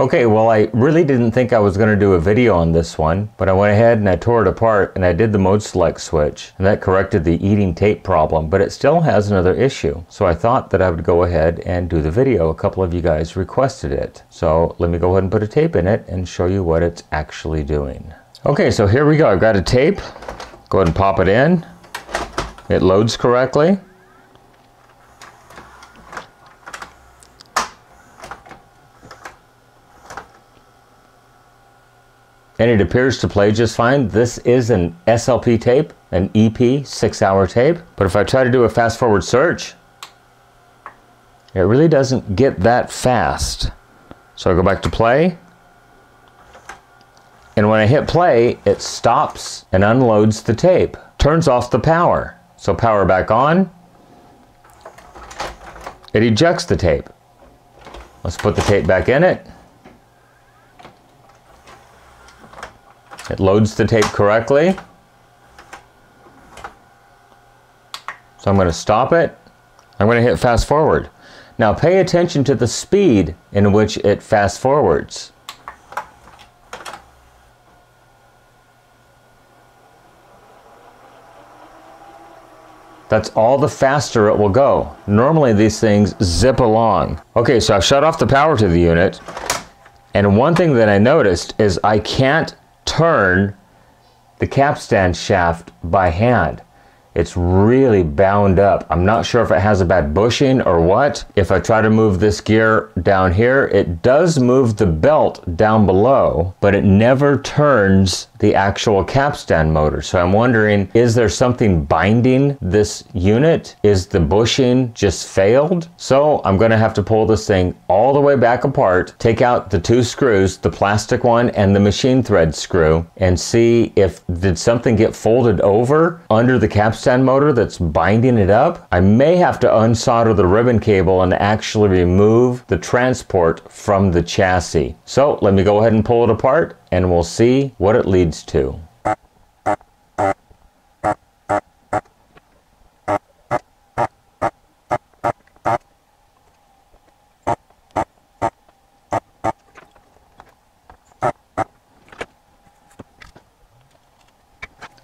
Okay, well I really didn't think I was going to do a video on this one, but I went ahead and I tore it apart and I did the mode select switch and that corrected the eating tape problem, but it still has another issue. So I thought that I would go ahead and do the video. A couple of you guys requested it. So let me go ahead and put a tape in it and show you what it's actually doing. Okay, so here we go. I've got a tape. Go ahead and pop it in. It loads correctly. And it appears to play just fine. This is an SLP tape, an EP six hour tape. But if I try to do a fast forward search, it really doesn't get that fast. So I go back to play. And when I hit play, it stops and unloads the tape, turns off the power. So power back on, it ejects the tape. Let's put the tape back in it. It loads the tape correctly. So I'm going to stop it. I'm going to hit fast forward. Now pay attention to the speed in which it fast forwards. That's all the faster it will go. Normally these things zip along. Okay, so I've shut off the power to the unit. And one thing that I noticed is I can't turn the capstan shaft by hand. It's really bound up. I'm not sure if it has a bad bushing or what. If I try to move this gear down here, it does move the belt down below, but it never turns the actual capstan motor. So I'm wondering, is there something binding this unit? Is the bushing just failed? So I'm gonna have to pull this thing all the way back apart, take out the two screws, the plastic one and the machine thread screw, and see if did something get folded over under the capstan motor that's binding it up. I may have to unsolder the ribbon cable and actually remove the transport from the chassis. So let me go ahead and pull it apart and we'll see what it leads to.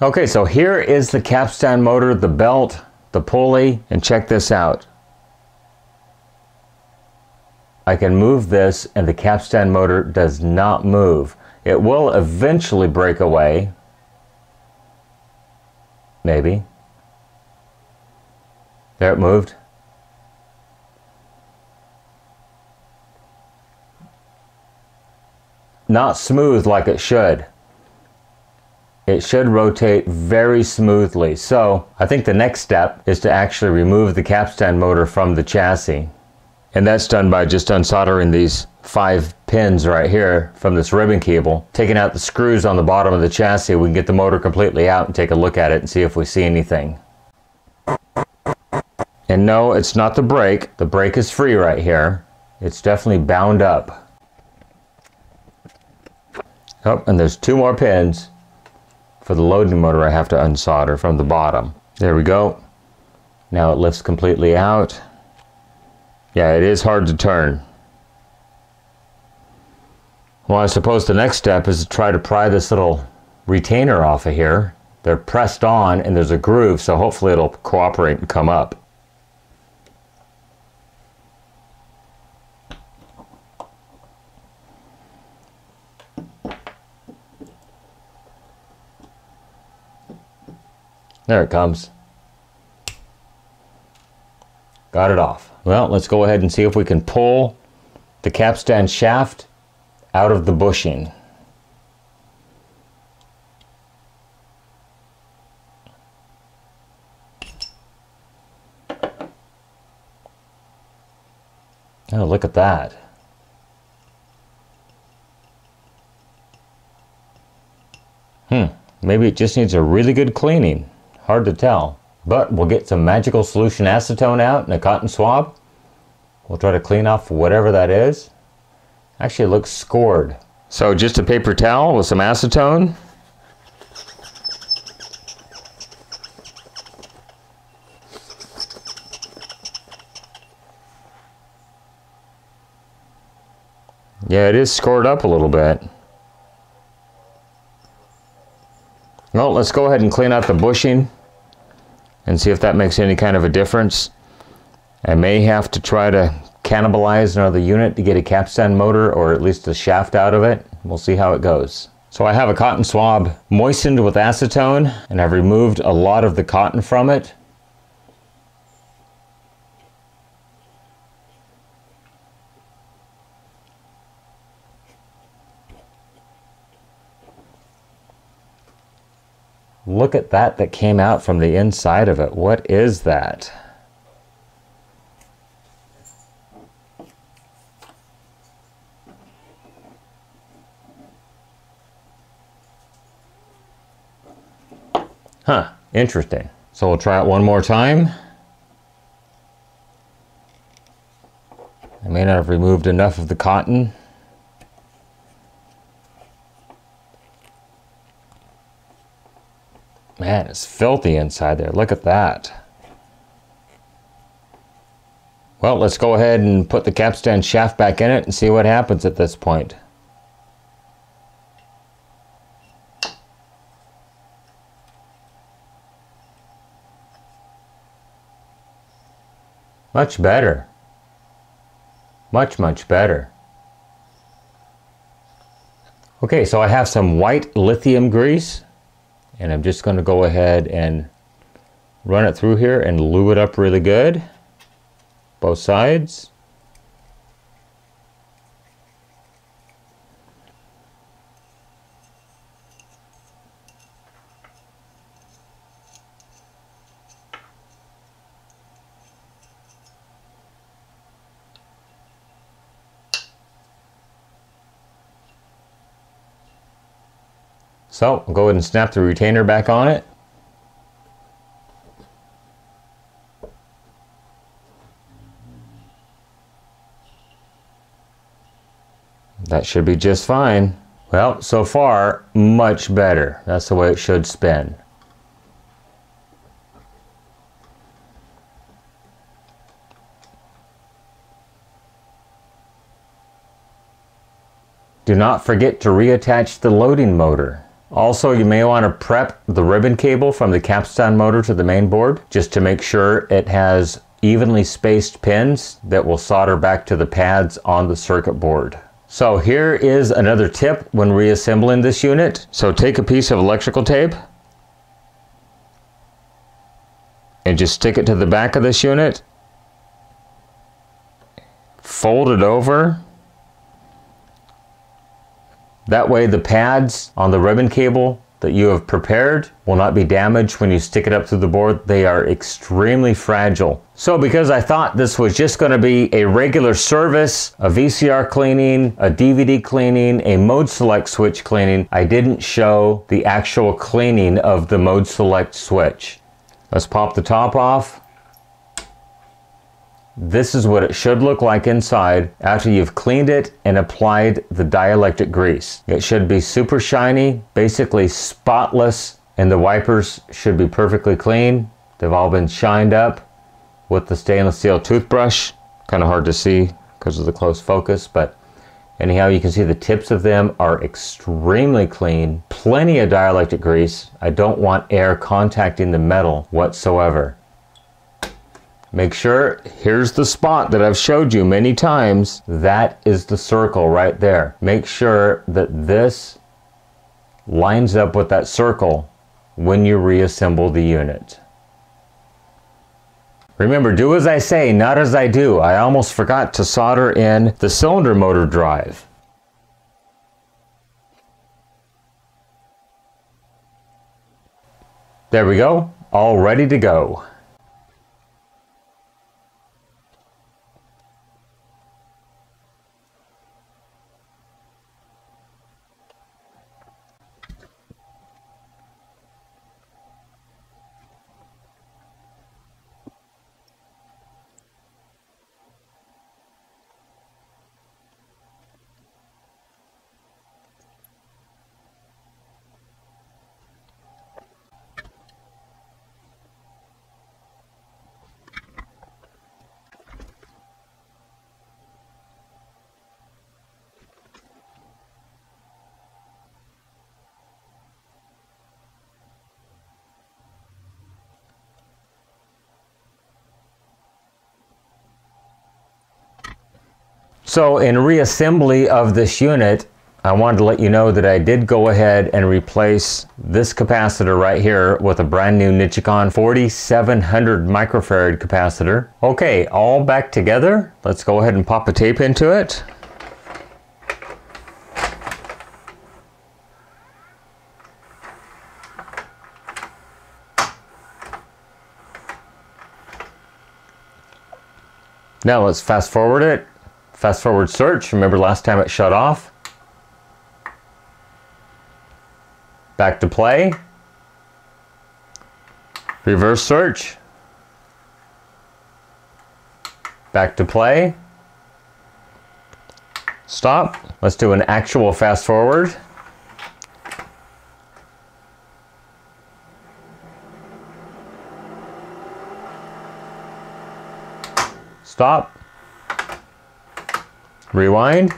Okay, so here is the capstan motor, the belt, the pulley, and check this out. I can move this and the capstan motor does not move. It will eventually break away. Maybe. There it moved. Not smooth like it should it should rotate very smoothly. So I think the next step is to actually remove the capstan motor from the chassis. And that's done by just unsoldering these five pins right here from this ribbon cable. Taking out the screws on the bottom of the chassis, we can get the motor completely out and take a look at it and see if we see anything. And no, it's not the brake. The brake is free right here. It's definitely bound up. Oh, and there's two more pins for the loading motor, I have to unsolder from the bottom. There we go. Now it lifts completely out. Yeah, it is hard to turn. Well, I suppose the next step is to try to pry this little retainer off of here. They're pressed on and there's a groove, so hopefully it'll cooperate and come up. There it comes. Got it off. Well, let's go ahead and see if we can pull the capstan shaft out of the bushing. Oh, look at that. Hmm, maybe it just needs a really good cleaning. Hard to tell. But we'll get some magical solution acetone out in a cotton swab. We'll try to clean off whatever that is. Actually, it looks scored. So just a paper towel with some acetone. Yeah, it is scored up a little bit. Well, let's go ahead and clean out the bushing and see if that makes any kind of a difference. I may have to try to cannibalize another unit to get a capstan motor or at least a shaft out of it. We'll see how it goes. So I have a cotton swab moistened with acetone and I've removed a lot of the cotton from it. Look at that that came out from the inside of it. What is that? Huh, interesting. So we'll try it one more time. I may not have removed enough of the cotton. Man, it's filthy inside there. Look at that. Well, let's go ahead and put the capstan shaft back in it and see what happens at this point. Much better. Much, much better. Okay, so I have some white lithium grease and I'm just going to go ahead and run it through here and lube it up really good both sides So I'll go ahead and snap the retainer back on it. That should be just fine. Well, so far, much better. That's the way it should spin. Do not forget to reattach the loading motor. Also, you may want to prep the ribbon cable from the capstan motor to the main board just to make sure it has evenly spaced pins that will solder back to the pads on the circuit board. So here is another tip when reassembling this unit. So take a piece of electrical tape and just stick it to the back of this unit. Fold it over that way the pads on the ribbon cable that you have prepared will not be damaged when you stick it up through the board. They are extremely fragile. So because I thought this was just going to be a regular service, a VCR cleaning, a DVD cleaning, a mode select switch cleaning, I didn't show the actual cleaning of the mode select switch. Let's pop the top off. This is what it should look like inside after you've cleaned it and applied the dielectric grease. It should be super shiny, basically spotless, and the wipers should be perfectly clean. They've all been shined up with the stainless steel toothbrush. Kind of hard to see because of the close focus, but anyhow, you can see the tips of them are extremely clean. Plenty of dielectric grease. I don't want air contacting the metal whatsoever. Make sure, here's the spot that I've showed you many times. That is the circle right there. Make sure that this lines up with that circle when you reassemble the unit. Remember, do as I say, not as I do. I almost forgot to solder in the cylinder motor drive. There we go, all ready to go. So in reassembly of this unit, I wanted to let you know that I did go ahead and replace this capacitor right here with a brand new Nichicon 4700 microfarad capacitor. Okay, all back together. Let's go ahead and pop a tape into it. Now let's fast forward it. Fast forward search. Remember last time it shut off? Back to play. Reverse search. Back to play. Stop. Let's do an actual fast forward. Stop. Rewind.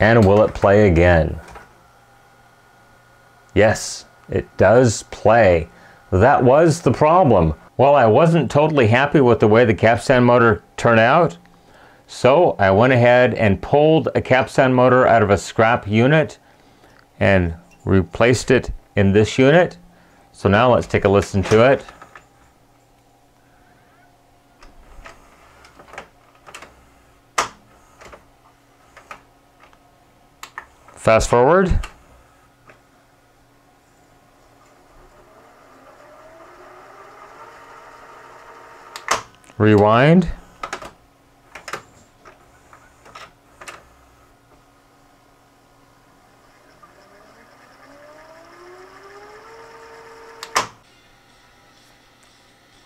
And will it play again? Yes, it does play. That was the problem. Well, I wasn't totally happy with the way the capstan motor turned out, so I went ahead and pulled a capstan motor out of a scrap unit and replaced it in this unit. So now let's take a listen to it. Fast forward. Rewind.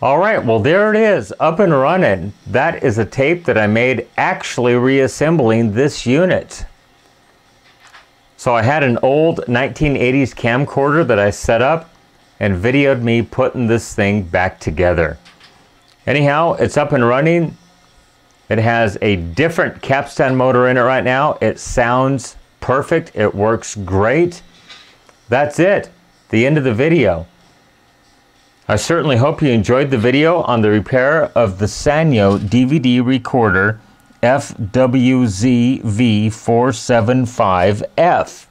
All right, well there it is, up and running. That is a tape that I made actually reassembling this unit. So I had an old 1980s camcorder that I set up and videoed me putting this thing back together. Anyhow, it's up and running. It has a different capstan motor in it right now. It sounds perfect. It works great. That's it. The end of the video. I certainly hope you enjoyed the video on the repair of the Sanyo DVD recorder FWZV475F.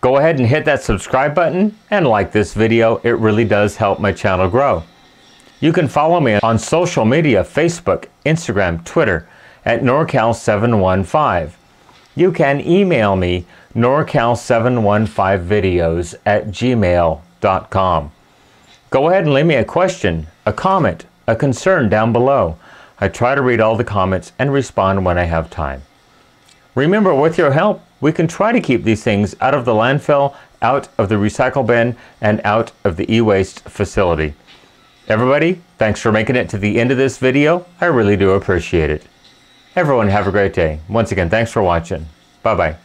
Go ahead and hit that subscribe button and like this video. It really does help my channel grow. You can follow me on social media, Facebook, Instagram, Twitter at NorCal715. You can email me norcal715videos at gmail.com. Go ahead and leave me a question, a comment, a concern down below. I try to read all the comments and respond when I have time. Remember, with your help, we can try to keep these things out of the landfill, out of the recycle bin, and out of the e-waste facility. Everybody, thanks for making it to the end of this video. I really do appreciate it. Everyone have a great day. Once again, thanks for watching. Bye-bye.